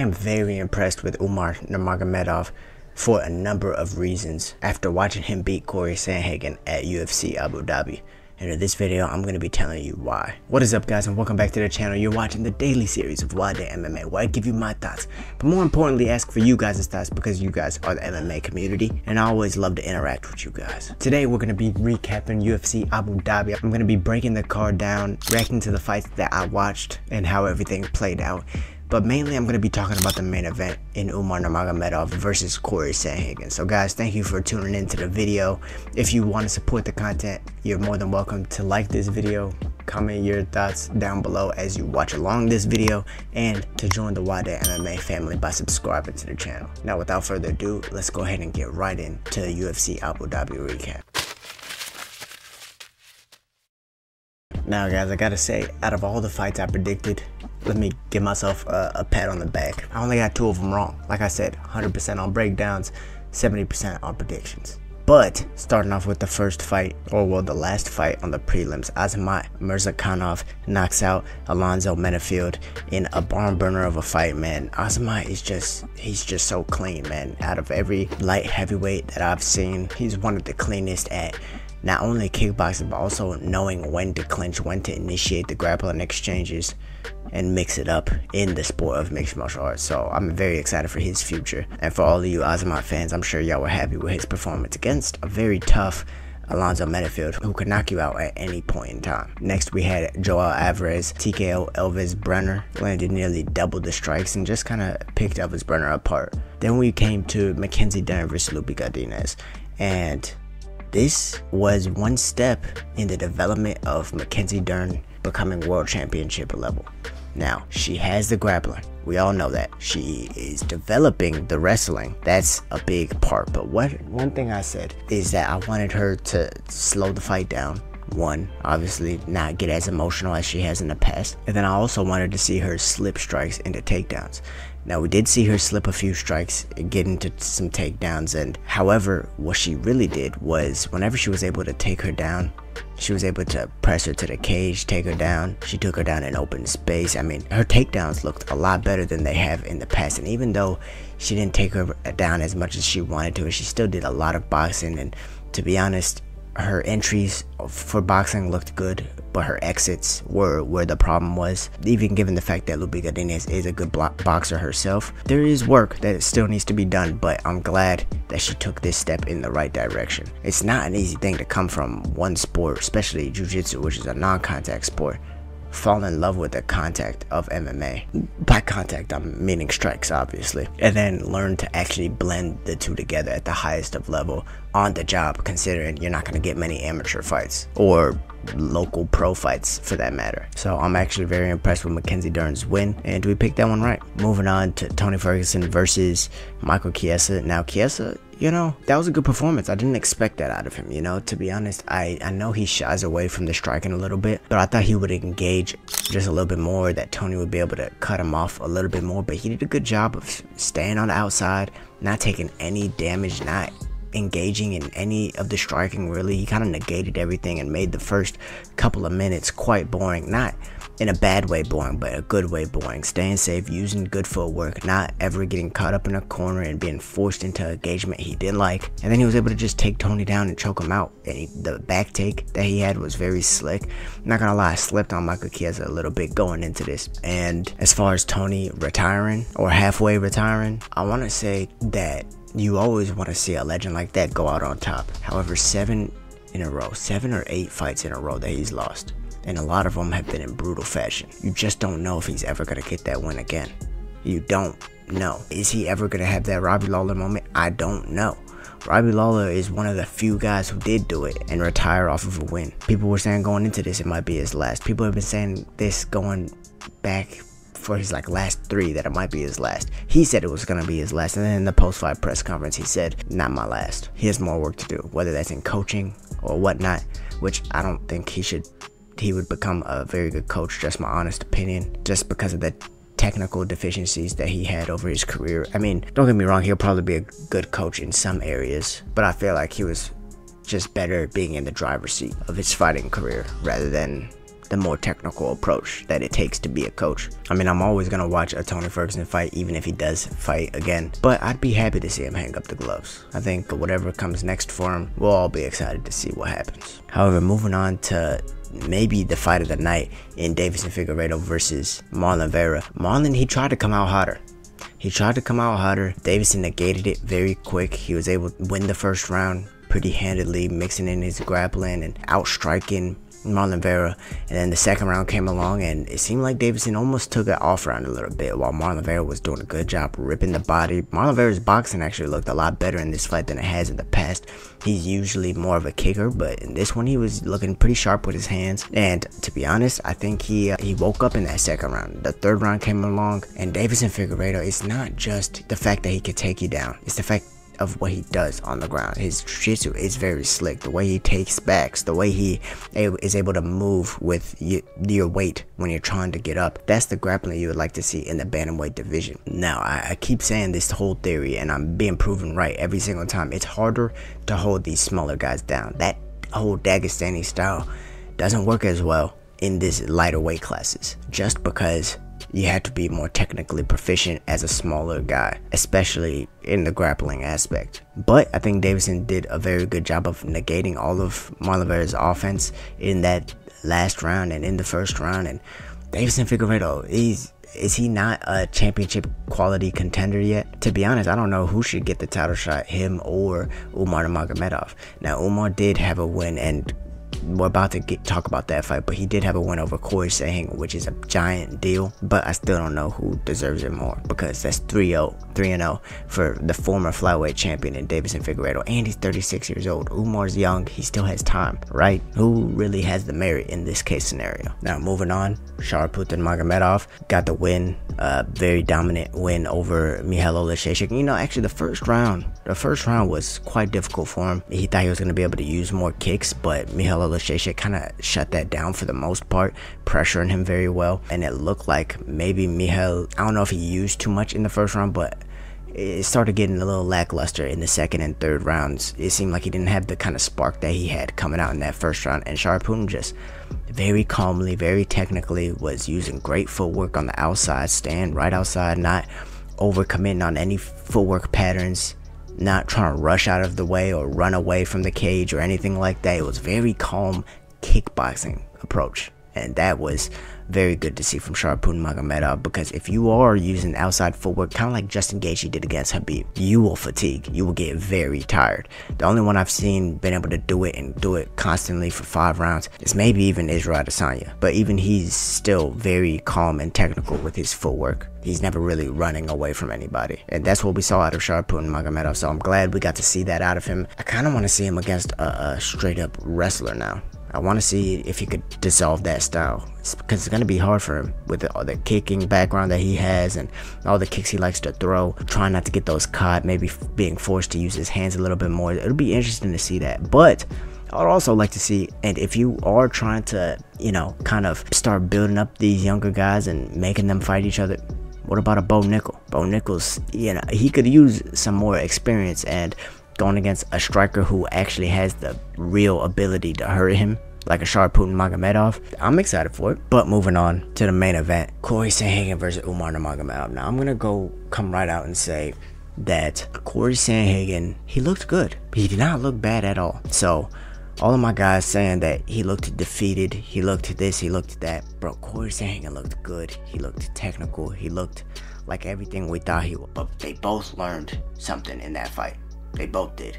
am very impressed with Umar Nurmagomedov for a number of reasons after watching him beat Cory Sandhagen at UFC Abu Dhabi. And in this video, I'm going to be telling you why. What is up guys and welcome back to the channel. You're watching the daily series of Nwadei MMA where I give you my thoughts, but more importantly ask for you guys' thoughts because you guys are the MMA community and I always love to interact with you guys. Today we're going to be recapping UFC Abu Dhabi. I'm going to be breaking the card down, reacting to the fights that I watched and how everything played out but mainly I'm going to be talking about the main event in Umar Nurmagomedov versus Cory Sandhagen. So guys, thank you for tuning into the video. If you want to support the content, you're more than welcome to like this video, comment your thoughts down below as you watch along this video, and to join the Nwadei MMA family by subscribing to the channel. Now without further ado, let's go ahead and get right into the UFC Abu Dhabi recap. Now guys, I gotta say, out of all the fights I predicted, let me give myself a, a, pat on the back. I only got two of them wrong. Like I said, 100% on breakdowns, 70% on predictions. But starting off with the first fight, or well, the last fight on the prelims, Azamat Murzakanov knocks out Alonzo Menifield in a barn burner of a fight, man. Azamat is just, he's just so clean, man. Out of every light heavyweight that I've seen, he's one of the cleanest at not only kickboxing, but also knowing when to clinch, when to initiate the grappling exchanges and mix it up in the sport of mixed martial arts. So I'm very excited for his future. And for all of you Azamat fans, I'm sure y'all were happy with his performance against a very tough Alonzo Menifield, who could knock you out at any point in time. Next, we had Joel Alvarez, TKO Elves Brener, landed nearly double the strikes and just kind of picked Elves Brener apart. Then we came to Mackenzie Dern versus Loopy Godinez, and this was one step in the development of Mackenzie Dern becoming world championship level. Now, she has the grappling. We all know that. She is developing the wrestling. That's a big part. But what one thing I said is that I wanted her to slow the fight down. One, obviously not get as emotional as she has in the past. And then I also wanted to see her slip strikes into takedowns. Now we did see her slip a few strikes get into some takedowns and however what she really did was whenever she was able to take her down she was able to press her to the cage, take her down. She took her down in open space. I mean, her takedowns looked a lot better than they have in the past. And even though she didn't take her down as much as she wanted to, she still did a lot of boxing. And to be honest, her entries for boxing looked good, but her exits were where the problem was. Even given the fact that Loopy Godinez is a good boxer herself, there is work that still needs to be done, but I'm glad that she took this step in the right direction. It's not an easy thing to come from one sport, especially Jiu-Jitsu, which is a non-contact sport, fall in love with the contact of MMA. By contact, I'm meaning strikes, obviously. And then learn to actually blend the two together at the highest of level on the job, considering you're not going to get many amateur fights or local pro fights for that matter. So I'm actually very impressed with Mackenzie Dern's win, and we picked that one right. Moving on to Tony Ferguson versus Michael Chiesa. Now, Chiesa you know, that was a good performance. I didn't expect that out of him, you know, to be honest. I, I know he shies away from the striking a little bit, but I thought he would engage just a little bit more, that Tony would be able to cut him off a little bit more, but he did a good job of staying on the outside, not taking any damage, not engaging in any of the striking really. He kind of negated everything and made the first couple of minutes quite boring. Not in a bad way boring, but a good way boring. Staying safe, using good footwork, not ever getting caught up in a corner and being forced into engagement he didn't like. And then he was able to just take Tony down and choke him out. And he, the back take that he had was very slick. I'm not gonna lie, I slipped on Michael Chiesa a little bit going into this. And as far as Tony retiring or halfway retiring, I want to say that you always want to see a legend like that go out on top. However, seven in a row, seven or eight fights in a row that he's lost and a lot of them have been in brutal fashion. You just don't know if he's ever going to get that win again. You don't know. Is he ever going to have that Robbie Lawler moment? I don't know. Robbie Lawler is one of the few guys who did do it and retire off of a win. People were saying going into this it might be his last. People have been saying this going back for his like last three that it might be his last. He said it was gonna be his last, and then in the post-fight press conference he said, "Not my last. He has more work to do, whether that's in coaching or whatnot." Which I don't think he should he would become a very good coach, just my honest opinion, just because of the technical deficiencies that he had over his career. I mean, don't get me wrong, he'll probably be a good coach in some areas, but I feel like he was just better being in the driver's seat of his fighting career rather than the more technical approach that it takes to be a coach. I mean, I'm always gonna watch a Tony Ferguson fight, even if he does fight again. But I'd be happy to see him hang up the gloves. I think whatever comes next for him, we'll all be excited to see what happens. However, moving on to maybe the fight of the night in Deiveson Figueiredo versus Marlon Vera. Marlon, he tried to come out hotter. He tried to come out hotter. Deiveson negated it very quick. He was able to win the first round pretty handedly, mixing in his grappling and outstriking Marlon Vera. And then the second round came along, and it seemed like Deiveson almost took it off round a little bit while Marlon Vera was doing a good job ripping the body. Marlon Vera's boxing actually looked a lot better in this fight than it has in the past. He's usually more of a kicker, but in this one, he was looking pretty sharp with his hands. And to be honest, I think he uh, he woke up in that second round. The third round came along, and Deiveson Figueiredo, it's not just the fact that he could take you down, it's the fact of what he does on the ground. His jiu-jitsu is very slick. The way he takes backs, the way he is able to move with your weight when you're trying to get up. That's the grappling you would like to see in the bantamweight division. Now, I, keep saying this whole theory, and I'm being proven right every single time. It's harder to hold these smaller guys down. That whole Dagestani style doesn't work as well in this lighter weight classes just because you had to be more technically proficient as a smaller guy, especially in the grappling aspect. But I think Deiveson did a very good job of negating all of Marlon Vera's offense in that last round and in the first round. And Deiveson Figueiredo, he's is he not a championship quality contender yet? To be honest, I don't know who should get the title shot, him or Umar Nurmagomedov. Now, Umar did have a win, and we're about to get, talk about that fight, but he did have a win over Cory Sandhagen, which is a giant deal. But I still don't know who deserves it more because that's 3-0, 3-0 for the former flyweight champion in Deiveson Figueiredo, and he's 36 years old. Umar's young, he still has time, right? Who really has the merit in this case scenario? Now moving on, Sharipov Magomedov got the win, uh, very dominant win over Mihail Oleksiejczuk. You know, actually the first round, the first round was quite difficult for him. He thought he was going to be able to use more kicks, but Mihail Oleksiejczuk kind of shut that down for the most part, pressuring him very well. And it looked like maybe Mihail, I don't know if he used too much in the first round, but it started getting a little lackluster in the second and third rounds. It seemed like he didn't have the kind of spark that he had coming out in that first round. And Sharipov just very calmly, very technically was using great footwork on the outside, stand right outside, not overcommitting on any footwork patterns not trying to rush out of the way or run away from the cage or anything like that. It was very calm kickboxing approach. And that was very good to see from Sharipov Magomedov uh, because if you are using outside footwork, kind of like Justin Gaethje did against Khabib, you will fatigue. You will get very tired. The only one I've seen been able to do it and do it constantly for five rounds is maybe even Israel Adesanya. But even he's still very calm and technical with his footwork. He's never really running away from anybody. And that's what we saw out of Sharipov Magomedov. Uh, so I'm glad we got to see that out of him. I kind of want to see him against a, a straight up wrestler now. I want to see if he could dissolve that style because it's going to be hard for him with all the kicking background that he has and all the kicks he likes to throw. Trying not to get those caught, maybe being forced to use his hands a little bit more. It'll be interesting to see that. But I'd also like to see, and if you are trying to, you know, kind of start building up these younger guys and making them fight each other, what about a Bo Nickal? Bo Nickal's, you know, he could use some more experience and going against a striker who actually has the real ability to hurt him like a Sharipov Magomedov. I'm excited for it. But moving on to the main event, Cory Sandhagen versus Umar Nurmagomedov. Now I'm gonna go come right out and say that Cory Sandhagen, he looked good. He did not look bad at all. So all of my guys saying that he looked defeated, he looked this, he looked that. Bro, Cory Sandhagen looked good. He looked technical. He looked like everything we thought he would. But they both learned something in that fight. They both did.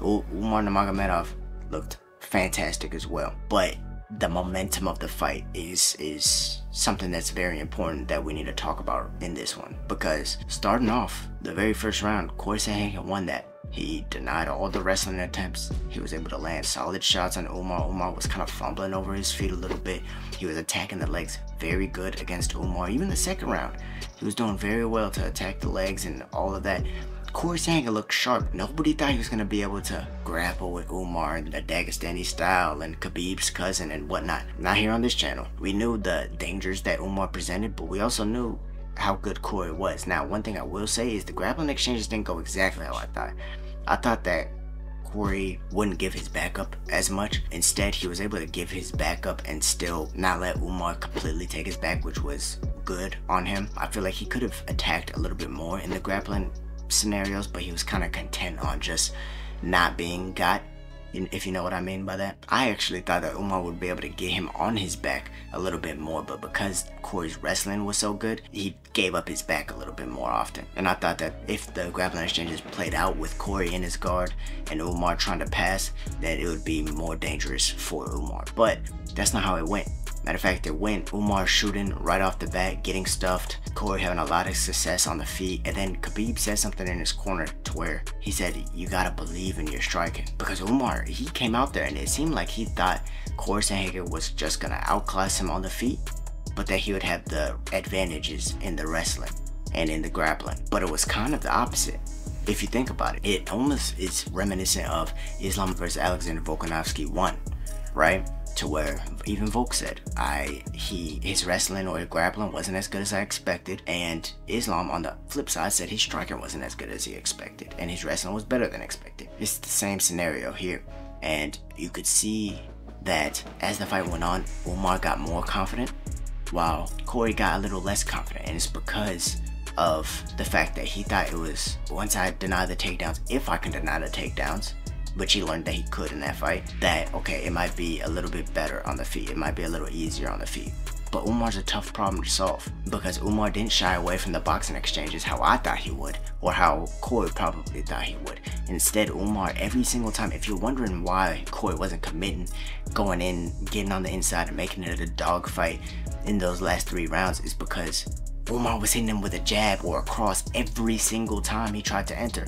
Umar Nurmagomedov looked fantastic as well. But the momentum of the fight is is something that's very important that we need to talk about in this one because starting off the very first round, Sandhagen won that. He denied all the wrestling attempts. He was able to land solid shots on Umar. Umar was kind of fumbling over his feet a little bit. He was attacking the legs very good against Umar. Even the second round, he was doing very well to attack the legs and all of that. Cory Sandhagen looked sharp. Nobody thought he was going to be able to grapple with Umar and the Dagestani style and Khabib's cousin and whatnot. Not here on this channel. We knew the dangers that Umar presented, but we also knew how good Cory was. Now, one thing I will say is the grappling exchanges didn't go exactly how I thought. I thought that Cory wouldn't give his back up as much. Instead, he was able to give his back up and still not let Umar completely take his back, which was good on him. I feel like he could have attacked a little bit more in the grappling scenarios, but he was kind of content on just not being got if you know what I mean by that. I actually thought that Umar would be able to get him on his back a little bit more, but because Cory's wrestling was so good, he gave up his back a little bit more often. And I thought that if the grappling exchanges played out with Cory in his guard and Umar trying to pass, that it would be more dangerous for Umar. But that's not how it went. Matter of fact, it went Umar shooting right off the bat, getting stuffed, Cory having a lot of success on the feet, and then Khabib said something in his corner to where he said, you gotta believe in your striking. Because Umar, he came out there and it seemed like he thought Cory Sandhagen was just gonna outclass him on the feet, but that he would have the advantages in the wrestling and in the grappling. But it was kind of the opposite if you think about it, it almost is reminiscent of Islam versus Alexander Volkanovski 1, right? To where even Volk said I he his wrestling or grappling wasn't as good as I expected, and Islam on the flip side said his striking wasn't as good as he expected, and his wrestling was better than expected. It's the same scenario here, and you could see that as the fight went on, Umar got more confident, while Cory got a little less confident, and it's because of the fact that he thought it was once I deny the takedowns, if I can deny the takedowns, which he learned that he could in that fight, that okay, it might be a little bit better on the feet. It might be a little easier on the feet. But Umar's a tough problem to solve because Umar didn't shy away from the boxing exchanges how I thought he would or how Cory probably thought he would. Instead, Umar, every single time, if you're wondering why Cory wasn't committing, going in, getting on the inside and making it a dogfight in those last three rounds is because Umar was hitting him with a jab or a cross every single time he tried to enter.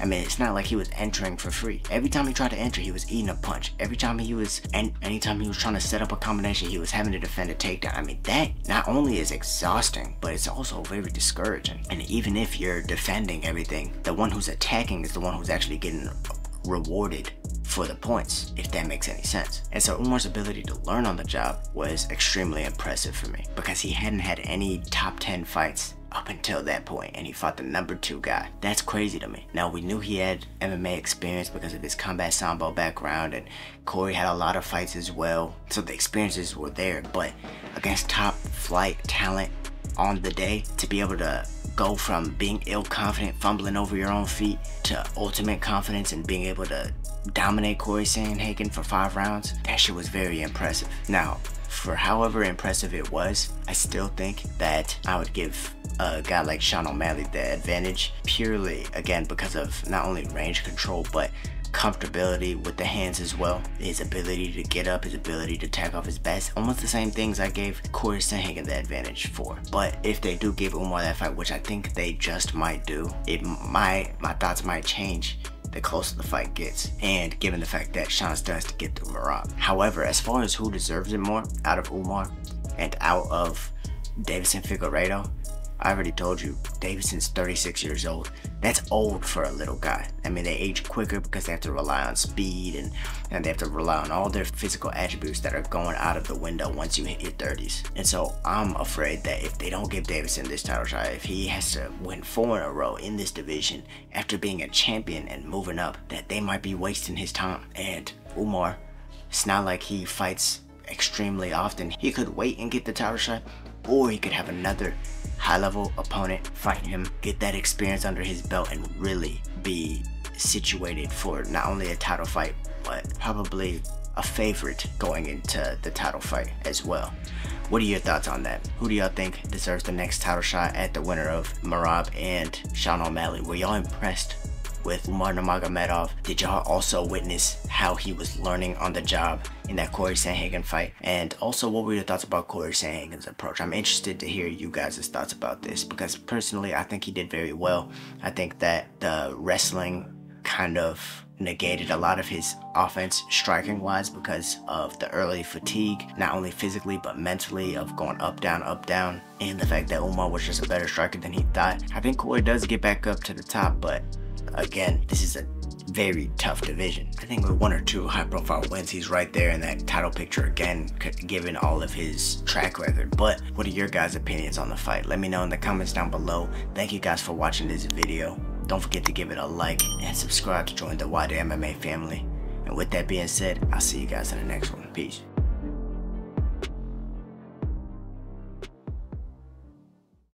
I mean, it's not like he was entering for free. Every time he tried to enter, he was eating a punch. Every time he was, and anytime he was trying to set up a combination, he was having to defend a takedown. I mean, that not only is exhausting, but it's also very discouraging. And even if you're defending everything, the one who's attacking is the one who's actually getting rewarded for the points, if that makes any sense. And so Umar's ability to learn on the job was extremely impressive for me because he hadn't had any top 10 fights up until that point and he fought the number two guy. That's crazy to me. Now we knew he had MMA experience because of his combat sambo background and Cory had a lot of fights as well. So the experiences were there, but against top flight talent on the day to be able to go from being ill confident, fumbling over your own feet to ultimate confidence and being able to dominate Cory Sandhagen for five rounds, that shit was very impressive. Now, for however impressive it was, I still think that I would give a guy like Sean O'Malley the advantage purely, again, because of not only range control, but comfortability with the hands as well. His ability to get up, his ability to tag off his best. Almost the same things I gave Cory Sandhagen the advantage for. But if they do give Umar that fight, which I think they just might do, it my my thoughts might change the closer the fight gets, and given the fact that Sean has to get through Merab. However, as far as who deserves it more out of Umar and out of Deiveson Figueiredo, I already told you, Deiveson's 36 years old. That's old for a little guy. I mean, they age quicker because they have to rely on speed and, and they have to rely on all their physical attributes that are going out of the window once you hit your 30s. And so I'm afraid that if they don't give Deiveson this title shot, if he has to win four in a row in this division after being a champion and moving up, that they might be wasting his time. And Umar, it's not like he fights extremely often. He could wait and get the title shot, or he could have another high level opponent fight him, get that experience under his belt, and really be situated for not only a title fight, but probably a favorite going into the title fight as well. What are your thoughts on that? Who do y'all think deserves the next title shot at the winner of Merab and Sean O'Malley? Were y'all impressed with Umar Nurmagomedov, did y'all also witness how he was learning on the job in that Cory Sandhagen fight? And also, what were your thoughts about Cory Sandhagen's approach? I'm interested to hear you guys' thoughts about this because personally, I think he did very well. I think that the wrestling kind of negated a lot of his offense striking wise because of the early fatigue, not only physically but mentally of going up, down, up, down, and the fact that Umar was just a better striker than he thought. I think Cory does get back up to the top, but again, this is a very tough division. I think with one or two high profile wins, he's right there in that title picture again, given all of his track record. But what are your guys' opinions on the fight? Let me know in the comments down below. Thank you guys for watching this video. Don't forget to give it a like and subscribe to join the Nwadei MMA family. And with that being said, I'll see you guys in the next one. Peace.